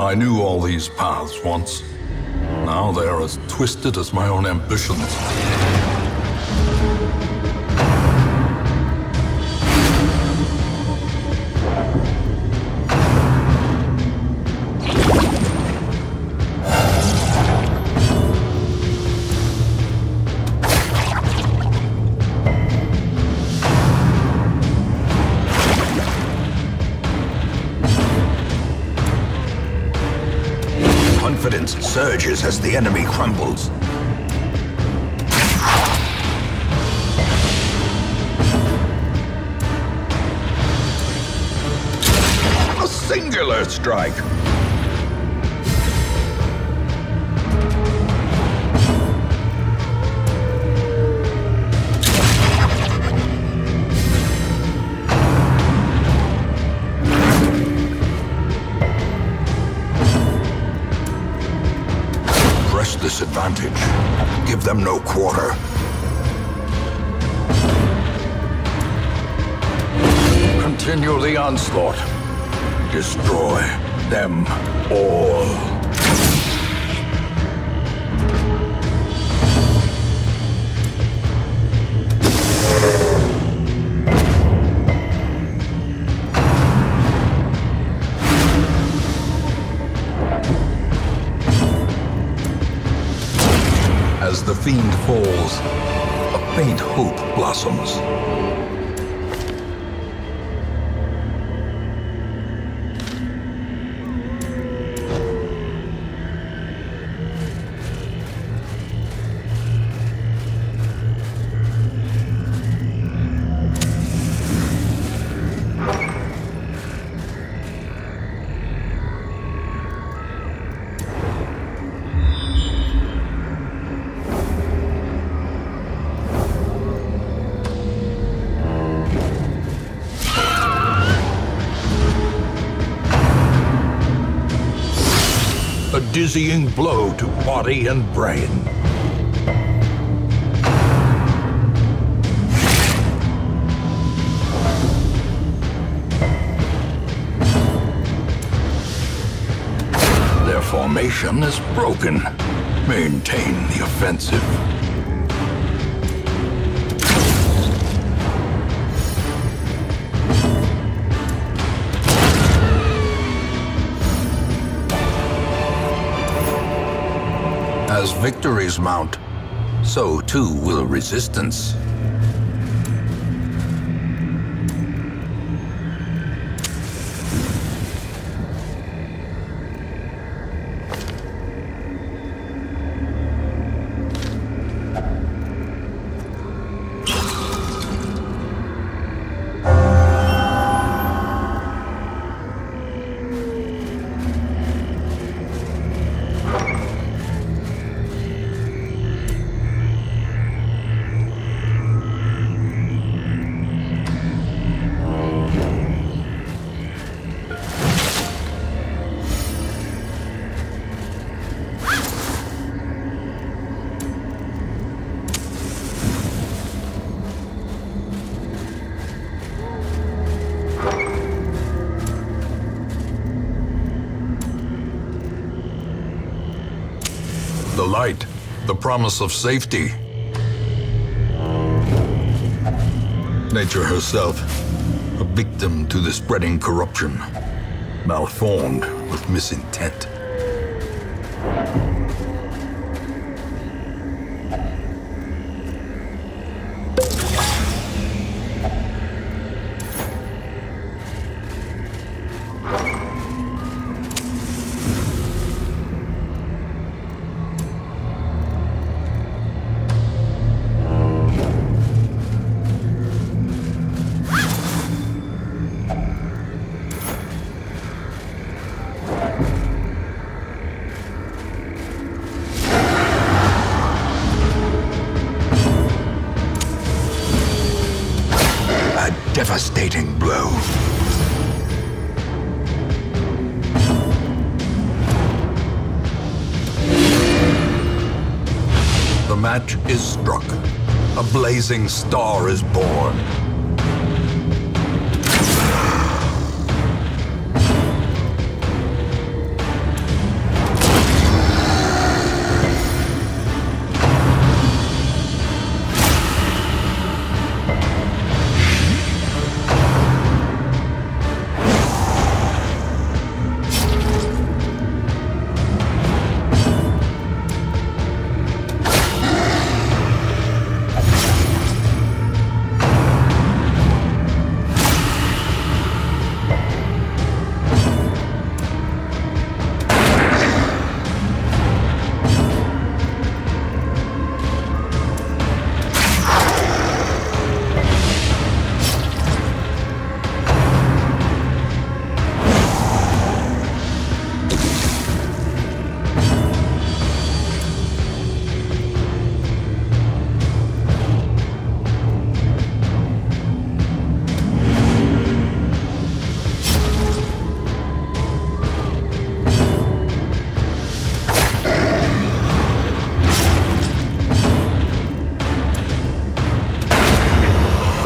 I knew all these paths once. Now they are as twisted as my own ambitions. Confidence surges as the enemy crumbles. A singular strike! Give them no quarter. Continue the onslaught. Destroy them all. Falls, a faint hope blossoms. Dizzying blow to body and brain. Their formation is broken. Maintain the offensive. As victories mount, so too will resistance. Light, the promise of safety. Nature herself, a victim to the spreading corruption, malformed with misintent. Devastating blow. The match is struck. A blazing star is born.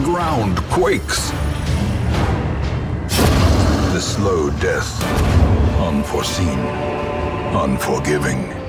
The ground quakes. The slow death, unforeseen, unforgiving.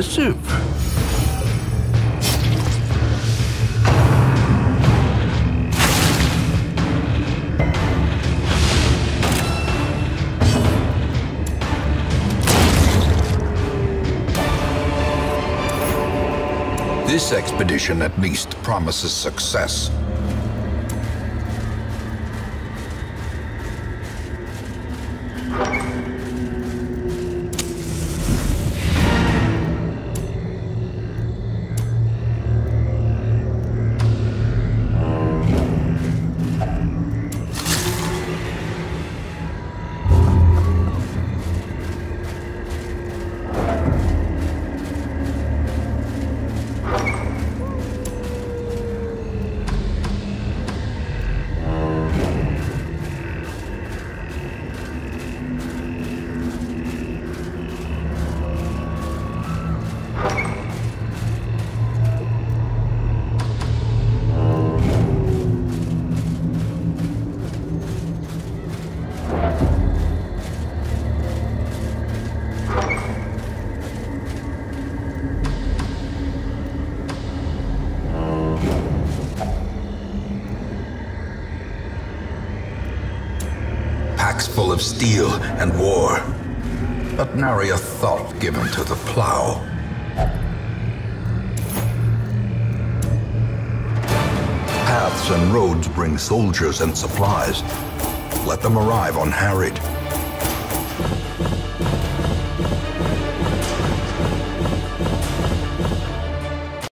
Impressive. This expedition at least promises success. Packs full of steel and war, but nary a thought given to the plow. Paths and roads bring soldiers and supplies. Let them arrive unharried.